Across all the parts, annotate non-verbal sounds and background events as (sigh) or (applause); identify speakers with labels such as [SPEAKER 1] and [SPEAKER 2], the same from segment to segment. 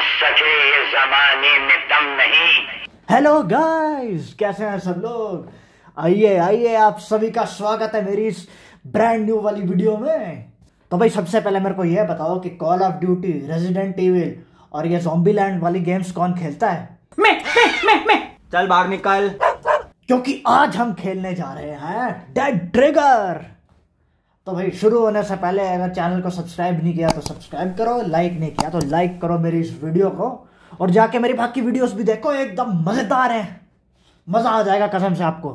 [SPEAKER 1] सके ये जमाने में दम नहीं।
[SPEAKER 2] हेलो गाइस कैसे हैं सब लोग? आइए आइए आप सभी का स्वागत है मेरी इस ब्रांड न्यू वाली वीडियो में। तो भाई सबसे पहले मेरे को यह बताओ कि call of duty resident evil और ये जॉम्बी लैंड वाली गेम्स कौन खेलता है? मैं मैं मैं मैं।
[SPEAKER 3] चल बाहर निकल।
[SPEAKER 2] क्योंकि आज हम खेलने जा रहे हैं डेड ट्रिगर तो भाई, शुरू होने से पहले अगर चैनल को सब्सक्राइब नहीं किया तो सब्सक्राइब करो लाइक नहीं किया तो लाइक करो मेरी इस वीडियो को, और जाके मेरी बाकी वीडियोस भी देखो, एकदम मज़ेदार है। मज़ा आ जाएगा कसम से आपको।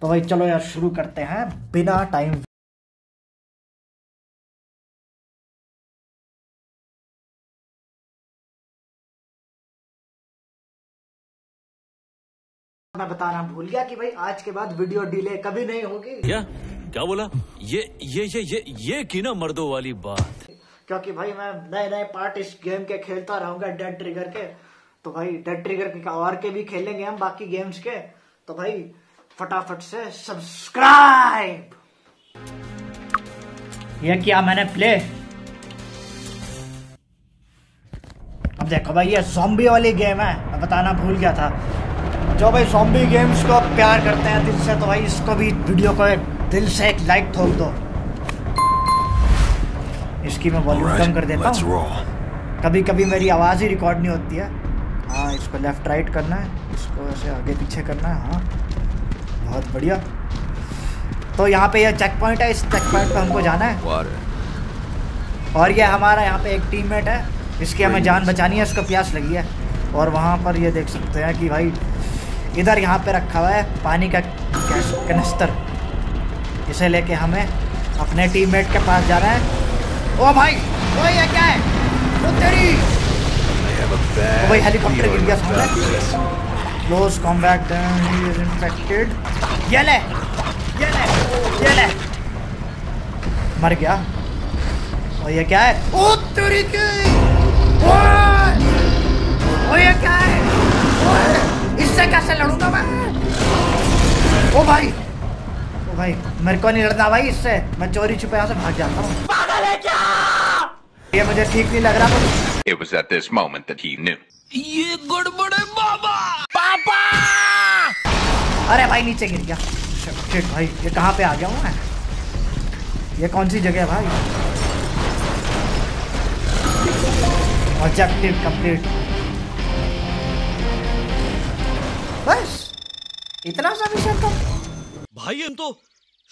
[SPEAKER 2] तो भाई, चलो यार, शुरू करते हैं बिना टाइम मैं बताना भूल गया कि भाई, आज के बाद वीडियो डिले कभी नहीं होगी।
[SPEAKER 4] क्या बोला? ये ये ये ये ये की ना मर्दों वाली बात।
[SPEAKER 2] क्योंकि भाई मैं नए नए पार्ट इस गेम के खेलता रहूँगा डेड ट्रिगर के। तो भाई डेड ट्रिगर के और के भी खेलेंगे हम बाकी गेम्स के? तो भाई फटाफट से सब्सक्राइब ये किया मैंने प्ले अब देखो भाई ये जॉम्बी वाली गेम है। मैं बताना भूल गया था। जो भाई जॉम्बी गेम्स को प्यार करते हैं दिल से तो भाई इसको भी वीडियो को एक दिल से एक लाइक ठोक दो। इसकी मैं वॉल्यूम कम कर देता हूँ। कभी कभी मेरी आवाज़ ही रिकॉर्ड नहीं होती है। हाँ इसको लेफ़्ट राइट करना है। इसको ऐसे आगे पीछे करना है। हाँ बहुत बढ़िया। तो यहाँ पे ये चेक पॉइंट है। इस चेक पॉइंट पे हमको जाना है। और ये हमारा यहाँ पे एक टीममेट है। इसकी हमें जान बचानी है। उसको प्यास लगी है। और वहाँ पर ये देख सकते हैं कि भाई इधर यहाँ पे रखा हुआ है पानी का कनिस्तर इसे लेके हमें अपने टीममेट के पास जा रहे हैं। ओ भाई, ओ ये क्या है? ओ तेरी। ओ भाई हेलीकॉप्टर गिर गया सामने। क्लोज कॉम्बैट इज़ इन्फेक्टेड ये ले ये ले ये ले। मर गया। और ये क्या है? ओ तेरी की। को नहीं लड़ना भाई इससे मैं चोरी छुपे यहाँ से भाग जाता हूँ। पागल है क्या? ये मुझे ठीक नहीं लग रहा कुछ।
[SPEAKER 5] It was at this moment that he knew.
[SPEAKER 4] ये गड़बड़ है बाबा!
[SPEAKER 2] पापा! अरे भाई नीचे गिर गया। शिट भाई ये कहाँ पे आ गया हूँ मैं? ये कौन सी जगह है भाई? ऑब्जेक्टिव कंप्लीट बस इतना सा मिशन था
[SPEAKER 4] भाई हम तो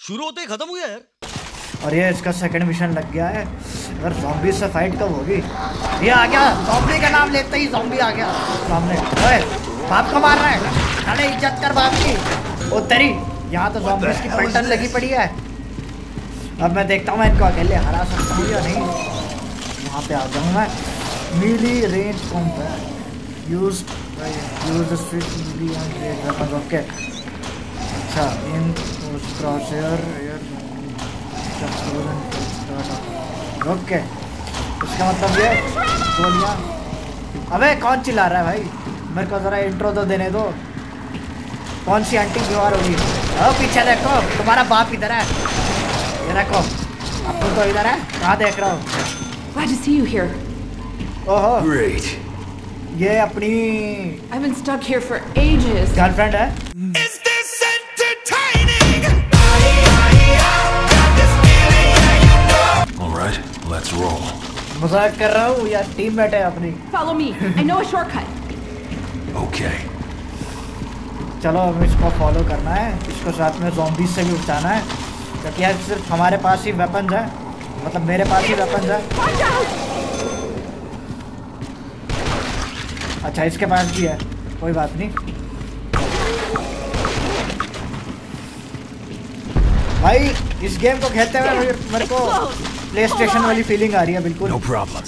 [SPEAKER 4] शुरू होते ही खत्म हो गया यार।
[SPEAKER 2] और ये इसका सेकंड मिशन लग गया है। अगर जॉम्बी से फाइट कब होगी? ये आ गया। जॉम्बी का नाम लेते ही जॉम्बी आ गया। सामने। ओए बाप को मार रहा है। अरे इज़्ज़त कर बाप की। ओ तेरी। यहाँ तो जॉम्बीज की पलटन लगी पड़ी है। अब मैं देखता हूँ मैं इनको अकेले हरा सकता हूँ या नहीं। वहाँ पे आ जाऊँ मैं। Melee range compact use use switch melee and range weapon okay अच्छा इन ओके उसका मतलब ये गोलियाँ। अबे कौन चिल्ला रहा है भाई? मेरे को ज़रा इंट्रो तो देने दो। कौन सी आंटी बीमार होगी? ओ पीछे देखो तुम्हारा बाप इधर है। ये देखो अब तो इधर है कहाँ देख रहा हो?
[SPEAKER 6] Glad to see you here.
[SPEAKER 2] ओहो
[SPEAKER 5] Great.
[SPEAKER 2] ये अपनी
[SPEAKER 6] I've been stuck here for ages.
[SPEAKER 2] Girlfriend है?
[SPEAKER 5] Let's roll.
[SPEAKER 2] मज़ाक कर रहा हूँ या टीममेट है अपनी?
[SPEAKER 6] Follow me. I know a shortcut.
[SPEAKER 5] Okay.
[SPEAKER 2] चलो हमें इसको फॉलो करना है। इसको साथ में जॉम्बीज से भी बचाना है। क्योंकि यार सिर्फ़ हमारे पास ही वेपन्स है। मतलब मेरे पास ही वेपन्स है। अच्छा इसके पास भी है। कोई बात नहीं। भाई इस गेम को खेलते हुए मेरे को प्ले स्टेशन वाली फीलिंग आ रही है बिल्कुल
[SPEAKER 5] No problem.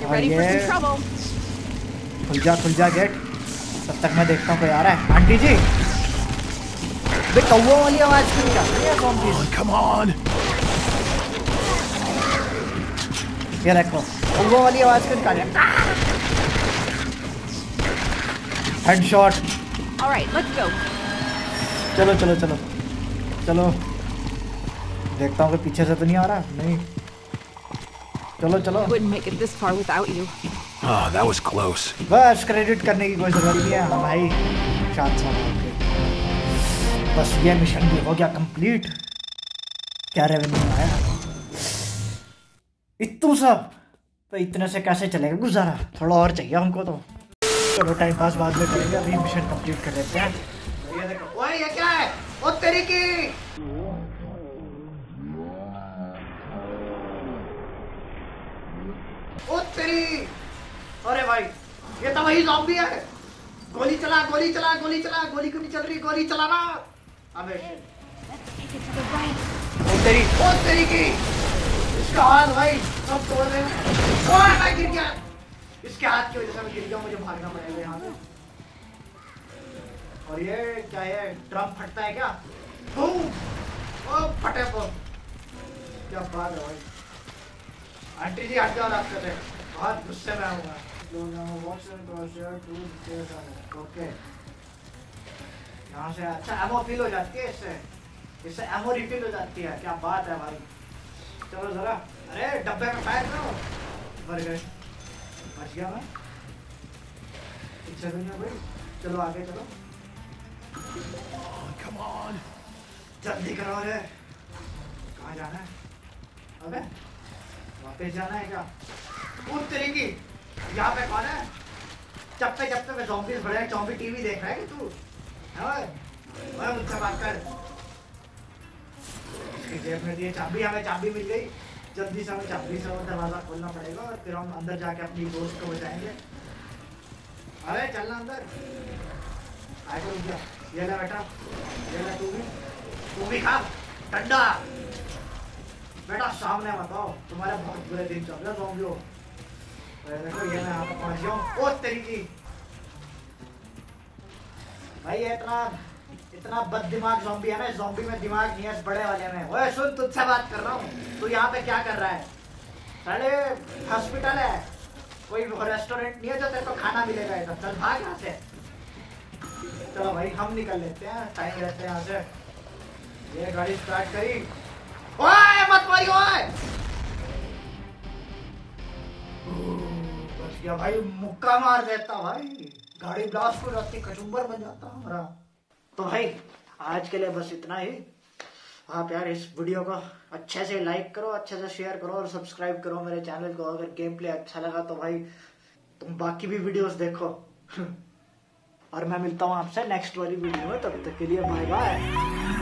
[SPEAKER 6] Get ready for
[SPEAKER 2] yeah.
[SPEAKER 6] some trouble.
[SPEAKER 2] खुल जा खुल जा गेट तब तक मैं देखता हूँ कोई आ रहा है आंटी जी कौओं वाली आवाज़ क्यों आ रही है
[SPEAKER 5] on.
[SPEAKER 2] ये देखो कौओं वाली आवाज़ क्यों निकाल रही है headshot
[SPEAKER 6] All right, let's go.
[SPEAKER 2] चलो चलो चलो चलो देखता हूँ कि पीछे से तो नहीं आ रहा। नहीं। चलो चलो।
[SPEAKER 6] Wouldn't make it this far without you.
[SPEAKER 5] Oh, that was close.
[SPEAKER 2] बस क्रेडिट करने की कोई ज़रूरत नहीं है। हाँ भाई शांत सा बस ये मिशन भी हो गया कंप्लीट क्या रेवेन्यू आया? इतू सब। तो इतने से कैसे चलेगा? गुजारा। थोड़ा और चाहिए हमको तो। चलो टाइम पास बाद में करेंगे। अभी मिशन कंप्लीट कर लेते हैं। ये देखो ओए ये क्या है? ओ तेरी की ओ तेरी। अरे भाई, ये तो वही जॉम्बी है। गोली चला गोली चला गोली चला, गोली क्यों नहीं चल रही? गोली चलाना। अबे ओ तेरी ओ तेरी की। इसका हाथ भाई, सब तोड़ रहे ओए मैं गिर गया? इसके हाथ की वजह से मैं गिर गया मुझे भागना पड़ेगा यहाँ से और ये क्या है, ड्रम फटता है क्या? ओ, फटे वो क्या बात है भाई। आंटी जी हट जाओ रास्ते से बहुत गुस्से में आऊँगा। ओके यहाँ से अच्छा एमो फील हो जाती है इससे। इससे एमओ रिफिल हो जाती है। क्या बात है भाई। चलो जरा। अरे डब्बे में फायर करो। मर गए। बच गया मैं। पीछे दुनिया भाई चलो आगे चलो।
[SPEAKER 5] Come on.
[SPEAKER 2] जल्दी करो रे कहाँ जाना है? अबे वापस जाना है क्या? तरीकी यहाँ पे कौन है? चप्पे चप्पे में zombies भरे हैं zombie टीवी देख रहा है कि तू? है मुझसे बात कर। जेब में दिए चाबी, हमें चाबी मिल गई। जल्दी से हमें चाबी से दरवाज़ा खोलना पड़ेगा और फिर हम अंदर जाके अपनी दोस्त को बचाएँगे। अरे चलना अंदर। आगे रुक जा। ये ले बेटा। ये ले तू भी। तू भी खा। ठंडा बेटा, सामने बताओ तुम्हारे बहुत बुरे दिन चल रहे हो देखो, ये मैं यहाँ पे पहुँच गया ओ तेरी की। भाई इतना इतना बद दिमाग zombie है ना, zombie में दिमाग नहीं है बड़े वाले में। ओए, सुन, तुझसे बात कर रहा हूँ। तू यहाँ पे क्या कर रहा है? साले हॉस्पिटल है। कोई रेस्टोरेंट नहीं है जो तेरे को खाना मिलेगा इधर। चल, भाग यहाँ से। चलो भाई, हम निकल लेते हैं। टाइम रहते हैं यहाँ से। ये गाड़ी स्टार्ट करी। मत मारी ओए बच गया भाई, मुक्का मार देता भाई। गाड़ी ब्लास्ट हो जाती कचुम्बर बन जाता हमारा। तो भाई, आज के लिए बस इतना ही। आप यार इस वीडियो को अच्छे से लाइक करो, अच्छे से शेयर करो और सब्सक्राइब करो मेरे चैनल को। अगर गेम प्ले अच्छा लगा तो भाई, तुम बाकी भी वीडियोस देखो। (laughs) और मैं मिलता हूँ आपसे नेक्स्ट वाली वीडियो में। तब तक के लिए बाय बाय